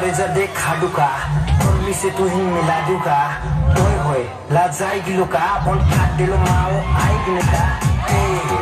नजर देख खाडू का मम्मी से तू ही मिला दूंगा होय होय ला जाएगी लोका अपन काट दिलो माओ आएगी का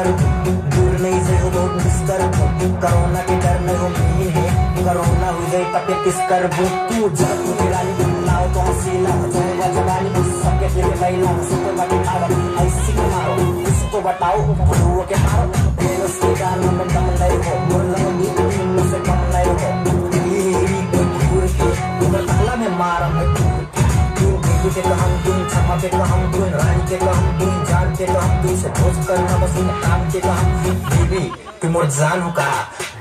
मैं हूँ दूर नहीं से हो बहुत बिस्तर कोरोना के डर में भीड़ है, कोरोना हो गई तब किस कर हूँ तू? जब तू रानी बुलाओ तो जाएगा जवानी। उस सबके दिल महिला सुपर बाटी मारो, ऐसी के मारो। इसको बताओ फुलुओ के मारो। फिर उसके गानों में दम नहीं हो बोलो नी तुम से कम नहीं हो। घूर के उम्र तकला में मारा। मैं तू के लो हम दून क्षमा के लो हम दून रानी के लो हम दून जान के लो हम दून से भोज करना बस इन काम के लो हम बीबी तू मोर जान हो का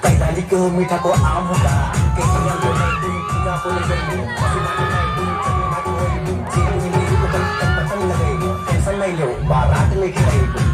कैलाली के हो, मीठा को आम हो का के किया को नहीं दून किया को तुम किसी बात नहीं तुम चली बात हो तुम जीवन में मेरी को कल तक पतंग लगे टेंशन नहीं लो, बारात लेके आई